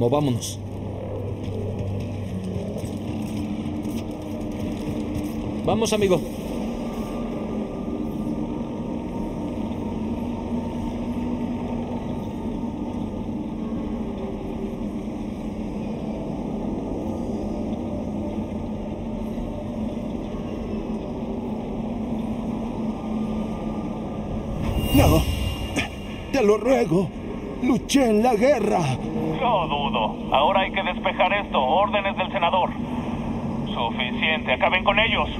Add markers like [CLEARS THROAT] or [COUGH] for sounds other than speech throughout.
Movámonos. Vamos, amigo. No. Te lo ruego. Luché en la guerra. No dudo. Ahora hay que despejar esto. Órdenes del senador. Suficiente. Acaben con ellos.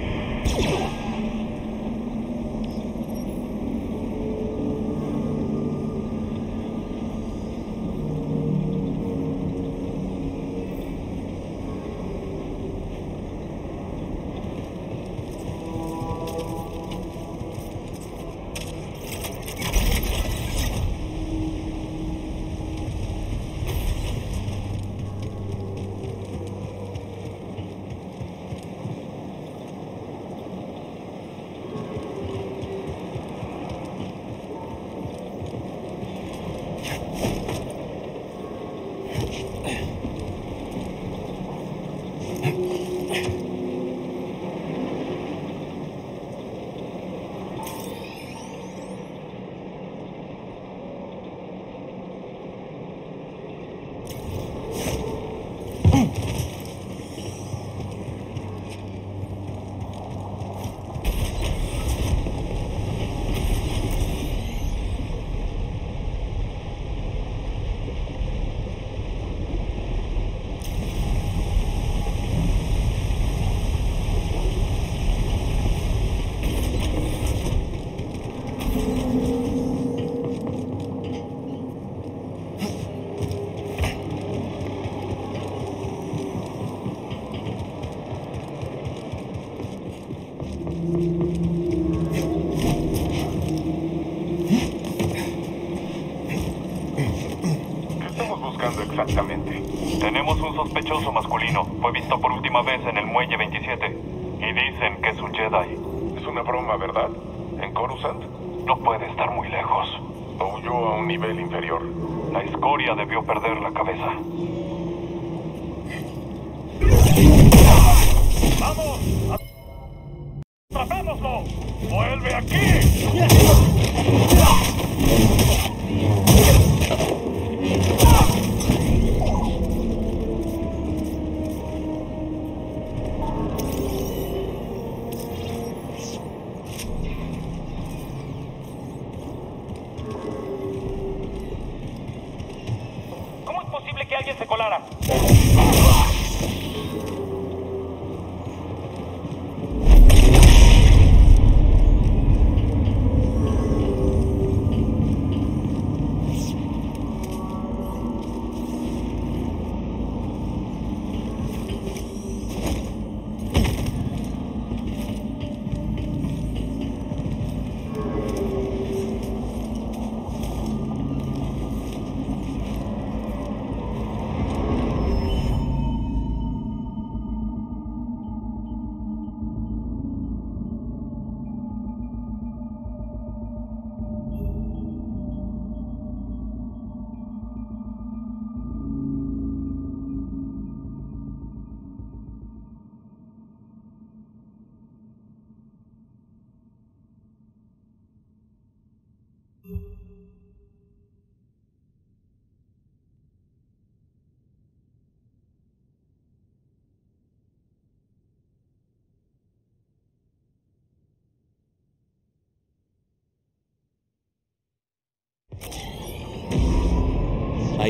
¿Qué estamos buscando exactamente? Tenemos un sospechoso masculino. Fue visto por última vez en el muelle 27. Y dicen que es un Jedi. Es una broma, ¿verdad? ¿En Coruscant? No puede estar muy lejos. ¿O huyó a un nivel inferior? La escoria debió perder la cabeza. ¡Vamos!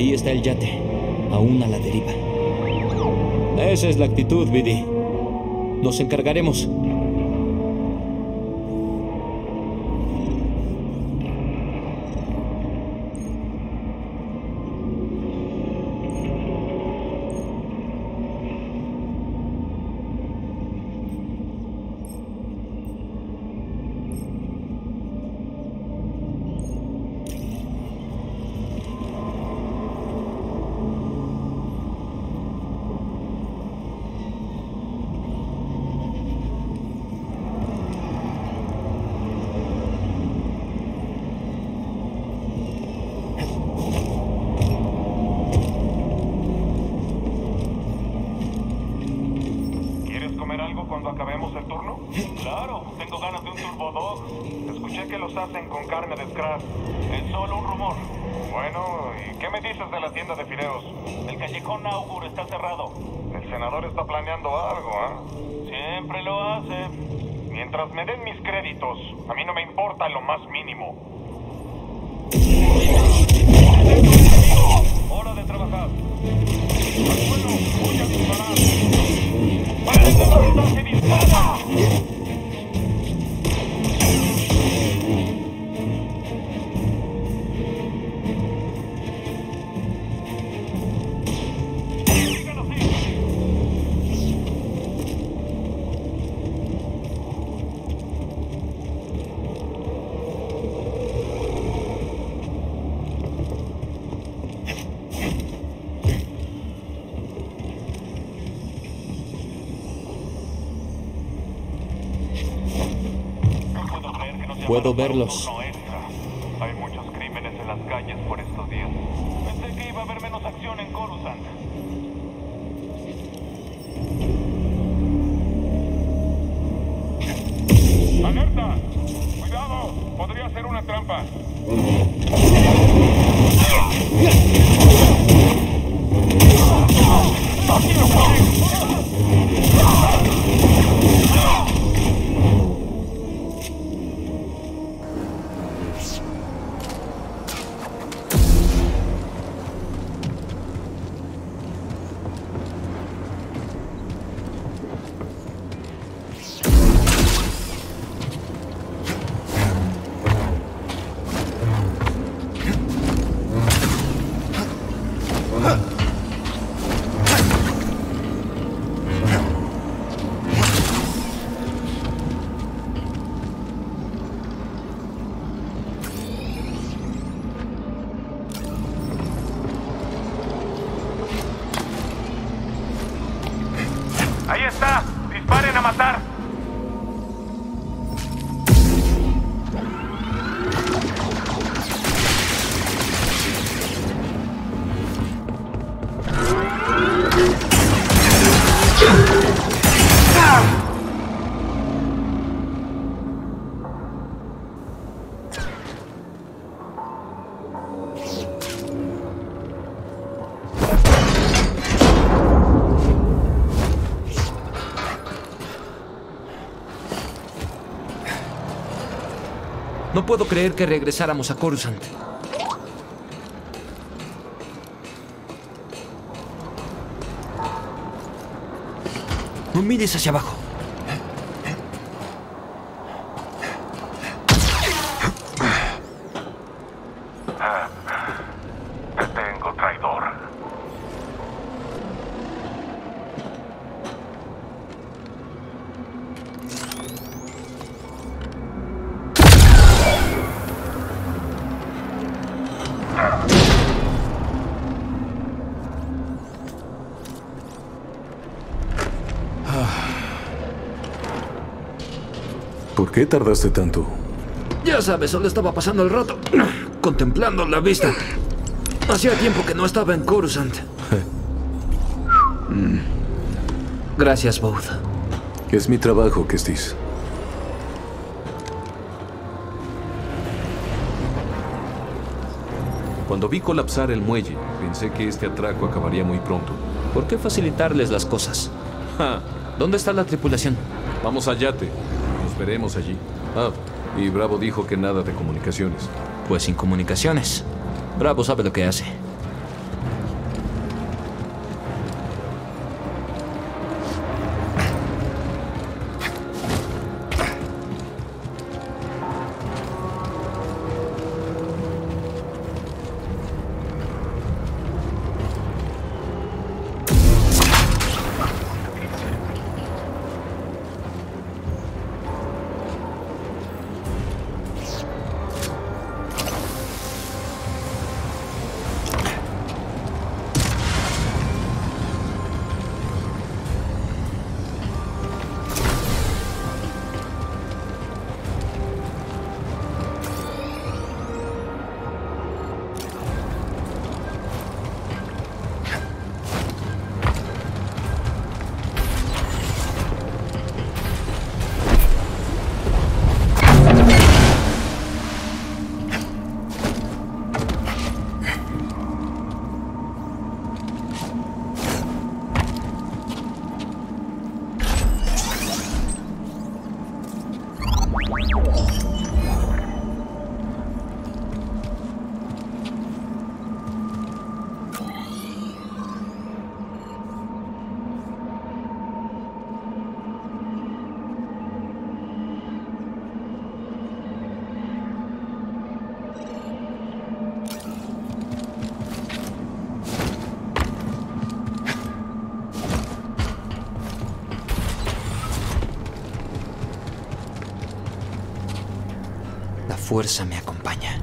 Ahí está el yate, aún a la deriva. Esa es la actitud, Biddy. Nos encargaremos. Puedo verlos. Puedo creer que regresáramos a Coruscant. No mires hacia abajo. Qué tardaste tanto? Ya sabes, solo estaba pasando el rato, [CLEARS THROAT] contemplando la vista. Hacía tiempo que no estaba en Coruscant. Gracias, Booth. Es mi trabajo, Kestis. Cuando vi colapsar el muelle, pensé que este atraco acabaría muy pronto. ¿Por qué facilitarles las cosas? Ja, ¿Dónde está la tripulación? vamos a Yate. Nos veremos allí. Ah, y Bravo dijo que nada de comunicaciones. Pues sin comunicaciones. Bravo sabe lo que hace. Fuerza me acompaña.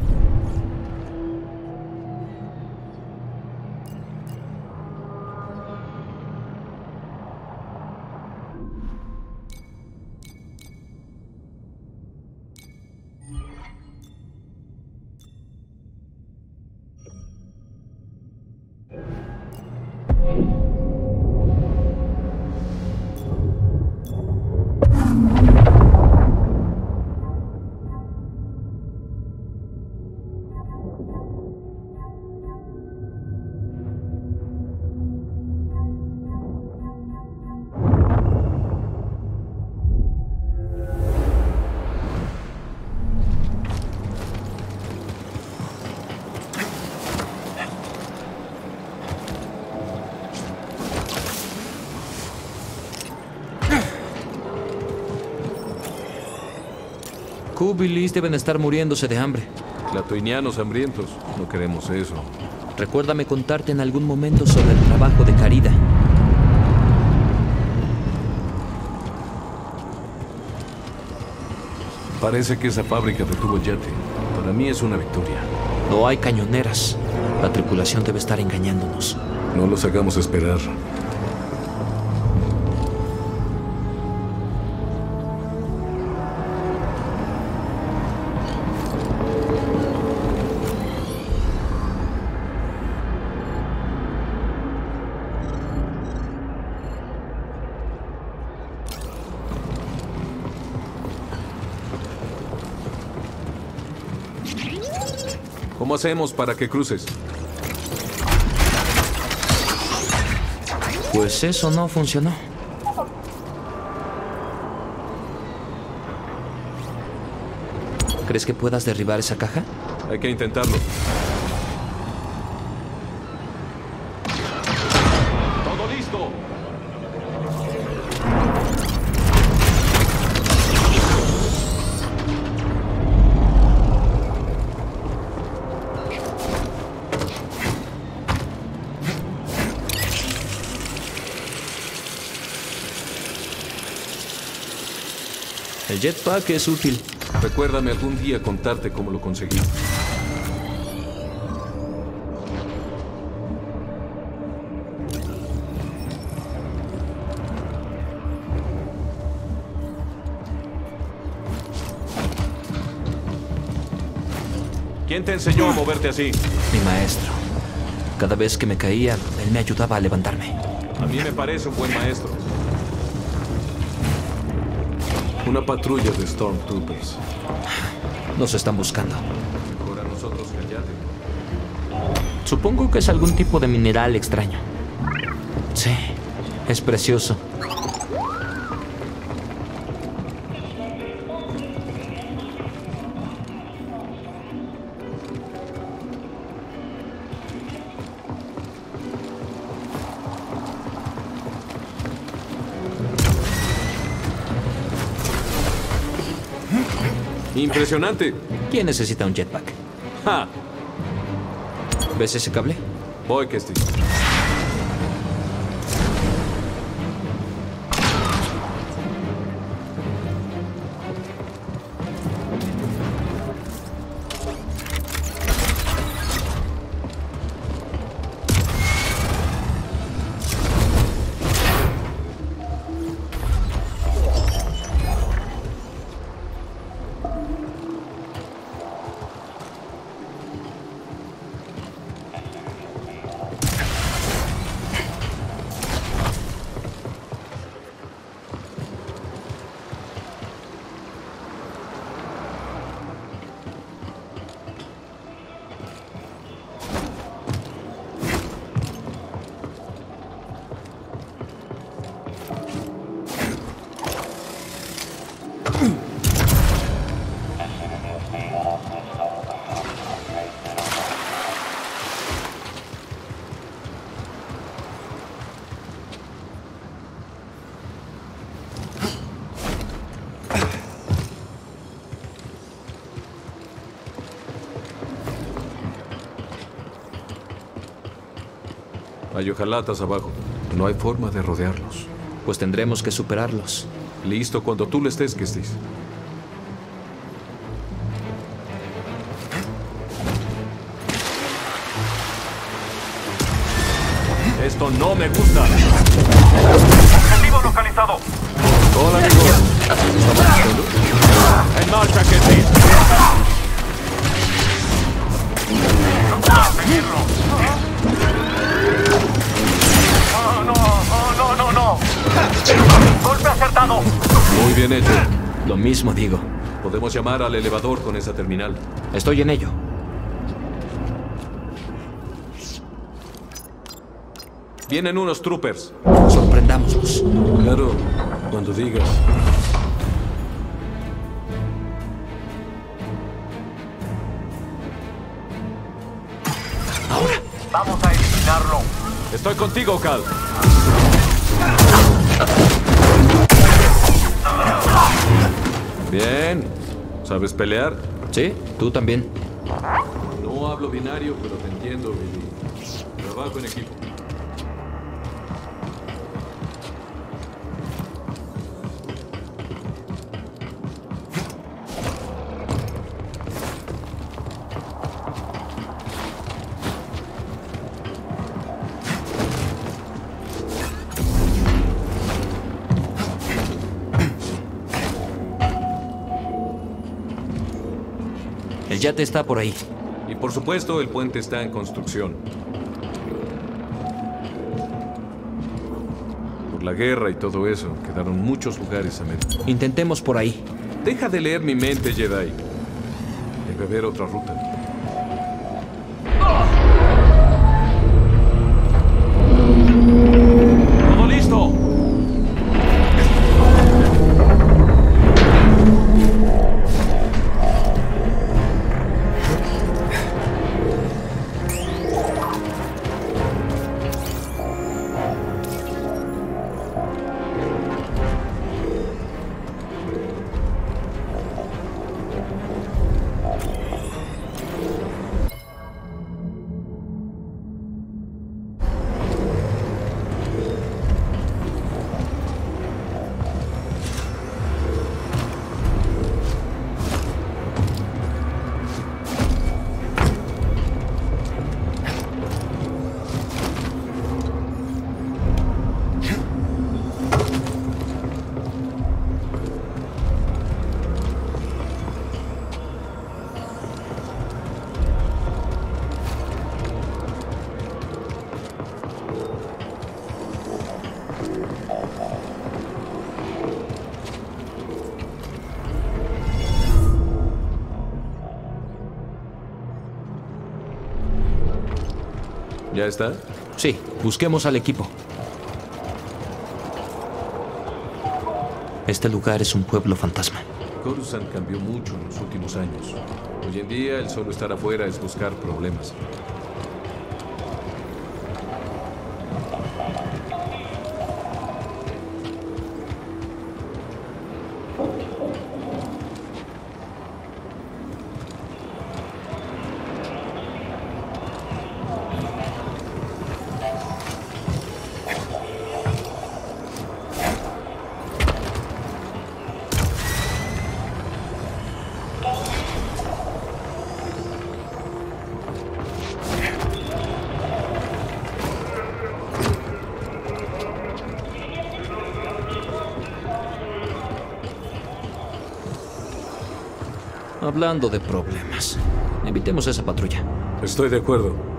Liz deben estar muriéndose de hambre. Clatoinianos hambrientos. No queremos eso. Recuérdame contarte en algún momento sobre el trabajo de Carida. Parece que esa fábrica detuvo el yate. Para mí es una victoria. No hay cañoneras. La tripulación debe estar engañándonos. No los hagamos esperar. ¿Cómo hacemos para que cruces? Pues eso no funcionó. ¿Crees que puedas derribar esa caja? Hay que intentarlo. Jetpack es útil. Recuérdame algún día contarte cómo lo conseguí. ¿Quién te enseñó a moverte así? Mi maestro. Cada vez que me caía, él me ayudaba a levantarme. A mí me parece un buen maestro. Una patrulla de Stormtroopers. Nos están buscando. Mejor a nosotros. Supongo que es algún tipo de mineral extraño. Sí, es precioso. Impresionante. ¿Quién necesita un jetpack? ¡Ja! ¿Ves ese cable? Voy, Kestis. Hay ojalatas abajo. No hay forma de rodearlos. Pues tendremos que superarlos. Listo, cuando tú le estés, que. Esto no me gusta. Objetivo localizado. Hola, amigos. En marcha, que sí. Seguirlo. No, no, no, no, no, no. Golpe acertado. Muy bien hecho. Lo mismo digo. Podemos llamar al elevador con esa terminal. Estoy en ello. Vienen unos troopers. Sorprendámoslos. Claro, cuando digas. Estoy contigo, Cal. Bien. ¿Sabes pelear? ¿Sí? ¿Tú también? No hablo binario, pero te entiendo, Billy. Trabajo en equipo. El yate está por ahí. Y por supuesto, el puente está en construcción. Por la guerra y todo eso, quedaron muchos lugares a medio. Intentemos por ahí. Deja de leer mi mente, Jedi. Debe haber otra ruta. ¿Ya está? Sí, busquemos al equipo. Este lugar es un pueblo fantasma. Coruscant cambió mucho en los últimos años. Hoy en día, el solo estar afuera es buscar problemas. Hablando de problemas, invitemos a esa patrulla. Estoy de acuerdo.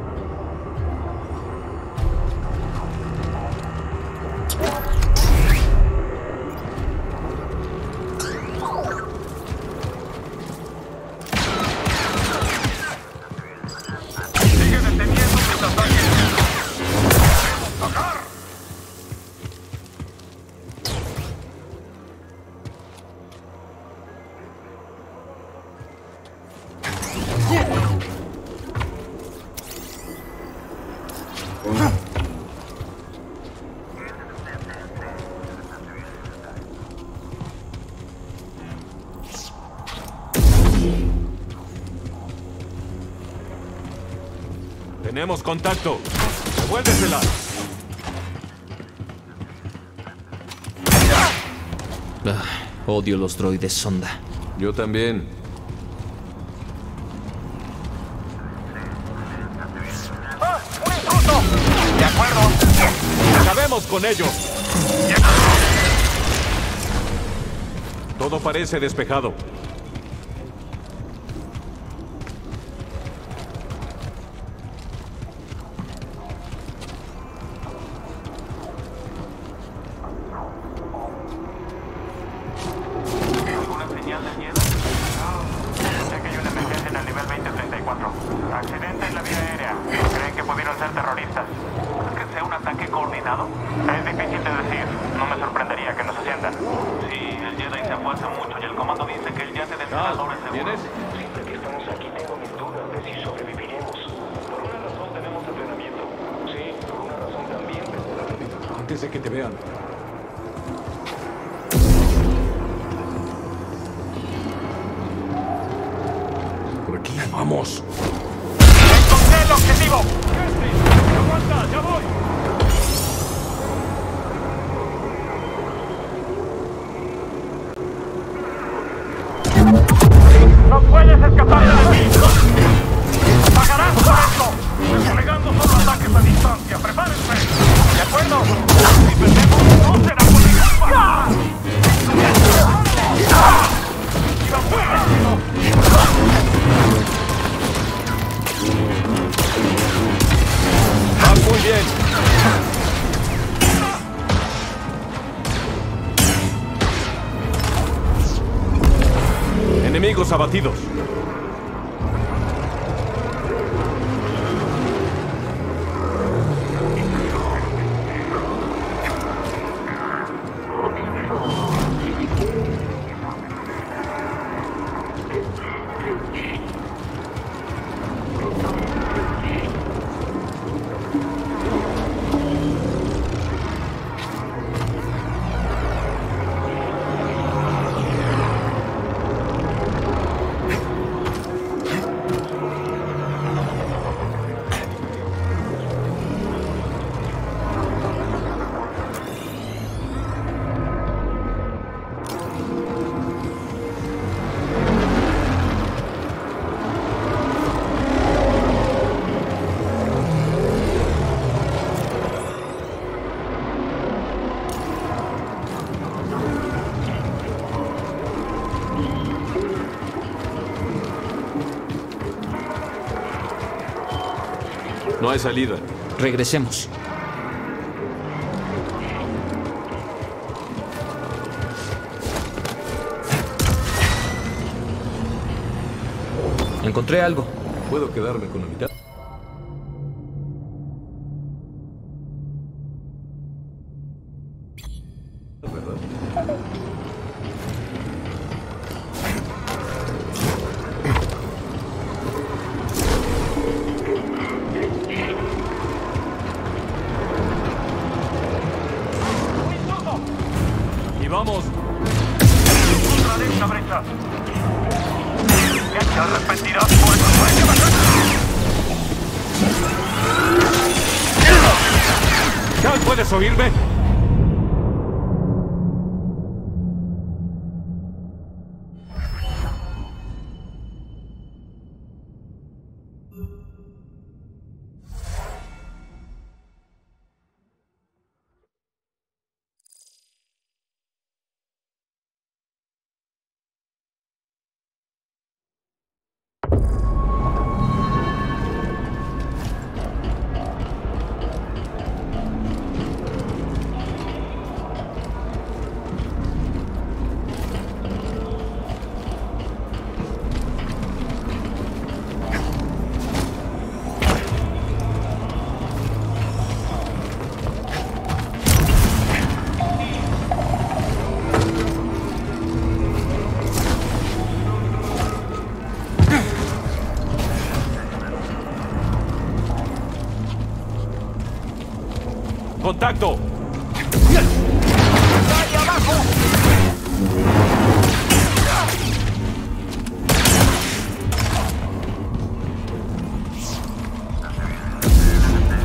Tenemos contacto. Devuélvesela. Ah, odio los droides sonda. Yo también. con ellos. Todo parece despejado. que te vean. No hay salida. Regresemos. Encontré algo. ¿Puedo quedarme con la mitad? contacto!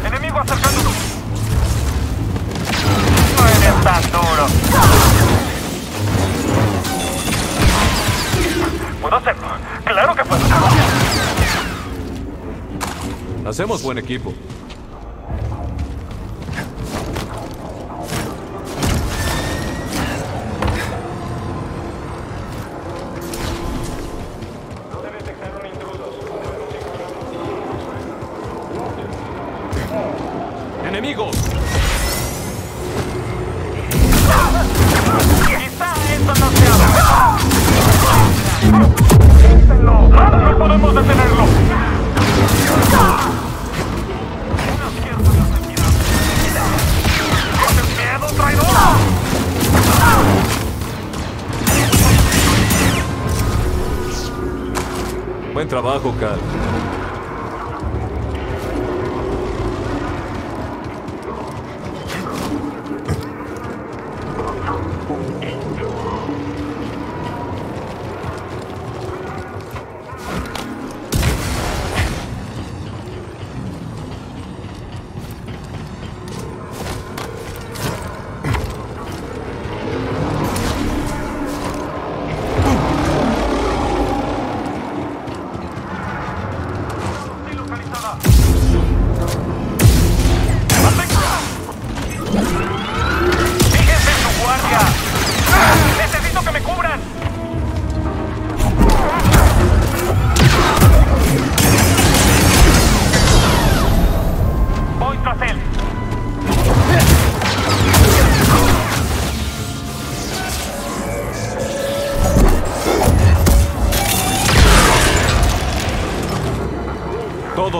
¡Enemigo acercándonos! ¡No eres tan duro! ¡Puedo hacerlo! ¡Claro que puedo! Hacemos buen equipo. Enemigos!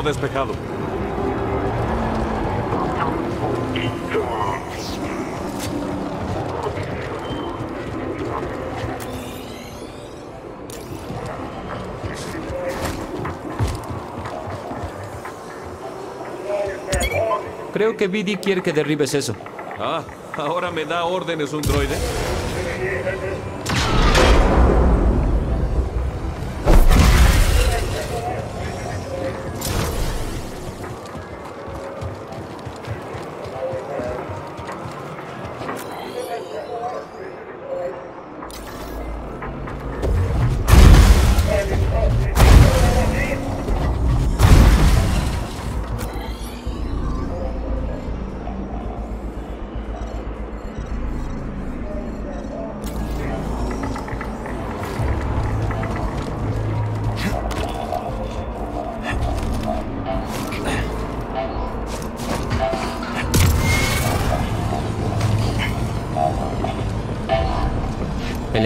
Despejado. Creo que BD quiere que derribes eso. Ah, ¿ahora me da órdenes un droide?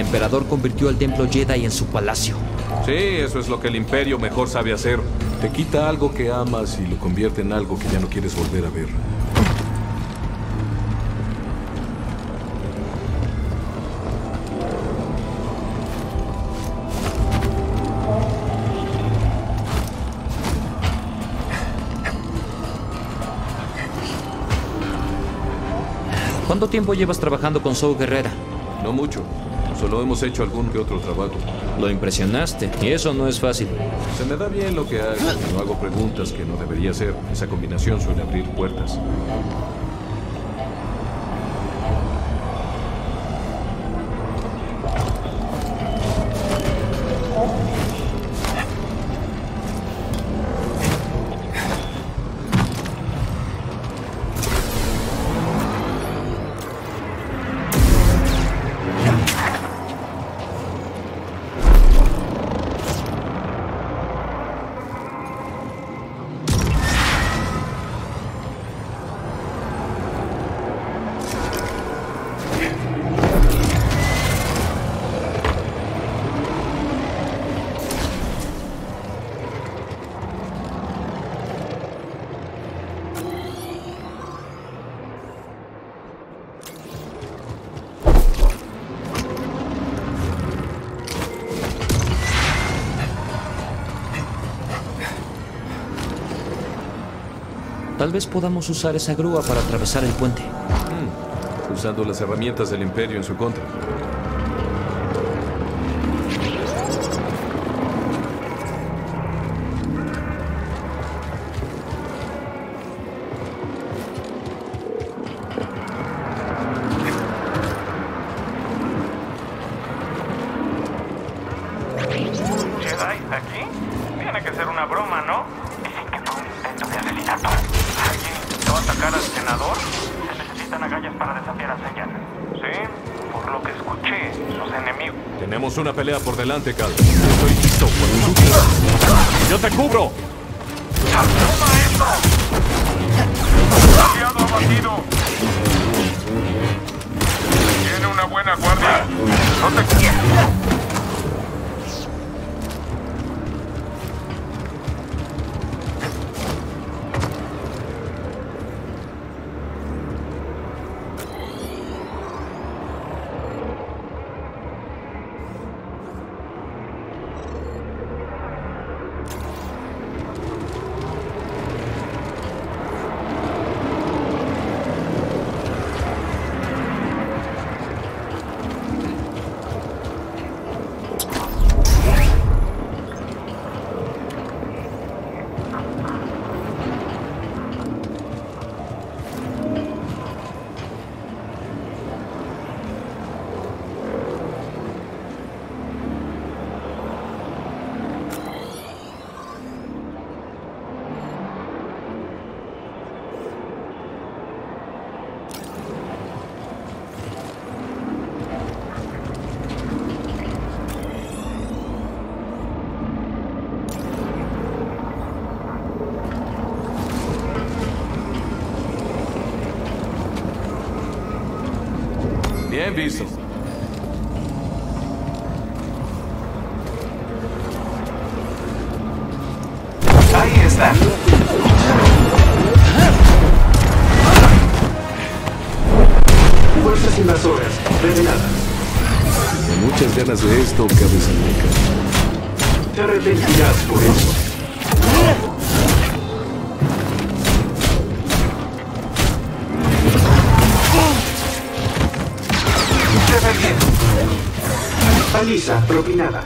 Emperador convirtió el templo Jedi en su palacio. Sí, eso es lo que el Imperio mejor sabe hacer. Te quita algo que amas y lo convierte en algo que ya no quieres volver a ver. ¿Cuánto tiempo llevas trabajando con Saul Guerrera? No mucho. Solo hemos hecho algún que otro trabajo. Lo impresionaste, y eso no es fácil. Se me da bien lo que hago. No hago preguntas que no debería hacer. Esa combinación suele abrir puertas. Tal vez podamos usar esa grúa para atravesar el puente. Usando las herramientas del Imperio en su contra. pelea por delante, Cal. Estoy listo ¡Yo te cubro! ¡Toma esto! abatido! ¡Tiene una buena guardia! ¡No te visto. Ahí está. Fuerzas invasoras reveladas. Tenía muchas ganas de esto, cabeza loca. Te arrepentirás por eso. Paliza propinada.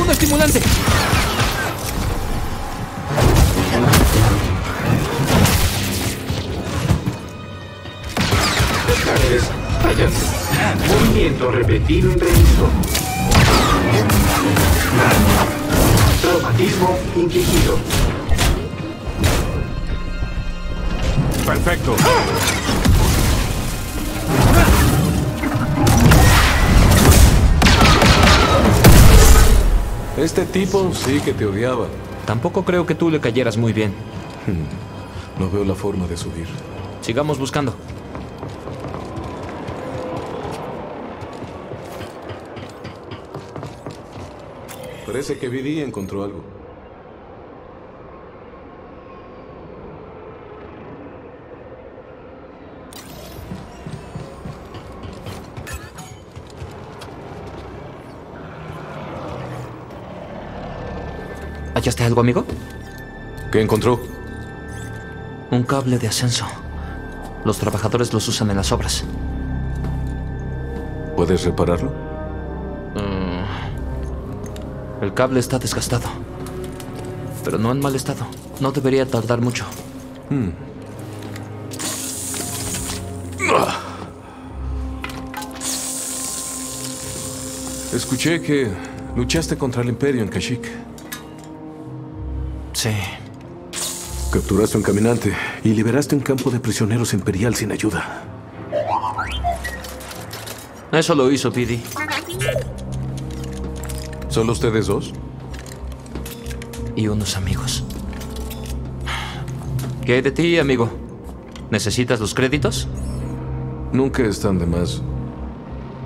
¡Un estimulante! Descartes fallando. Movimiento repetido imprevisto. Traumatismo infligido. Perfecto. Este tipo sí que te odiaba. Tampoco creo que tú le cayeras muy bien. No veo la forma de subir. Sigamos buscando. Parece que BD encontró algo. ¿Hallaste algo, amigo? ¿Qué encontró? Un cable de ascenso. Los trabajadores los usan en las obras. ¿Puedes repararlo? Mm. El cable está desgastado. Pero no en mal estado. No debería tardar mucho. Escuché que luchaste contra el Imperio en Kashyyyk. Sí. Capturaste un caminante y liberaste un campo de prisioneros imperial sin ayuda. Eso lo hizo Pidi. ¿Solo ustedes dos? Y unos amigos. ¿Qué hay de ti, amigo? ¿Necesitas los créditos? Nunca están de más.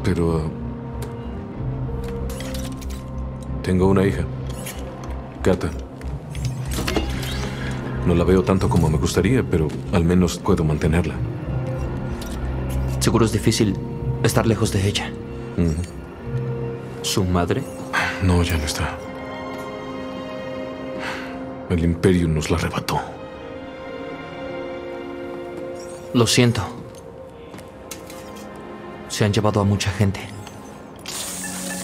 Pero... uh, Tengo una hija. Kata. No la veo tanto como me gustaría, pero al menos puedo mantenerla. Seguro es difícil estar lejos de ella. ¿Su madre? No, ya no está. El imperio nos la arrebató. Lo siento. Se han llevado a mucha gente.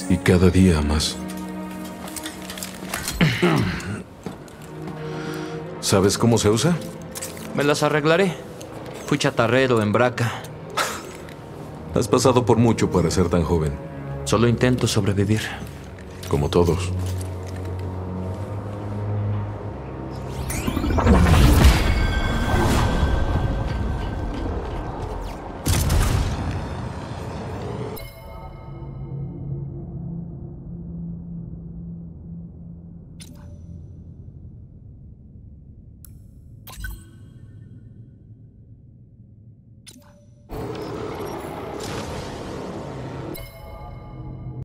Y cada día más. [CLEARS THROAT] ¿Sabes cómo se usa? Me las arreglaré. Fui chatarrero en Braca. Has pasado por mucho para ser tan joven, Solo intento sobrevivir. como todos.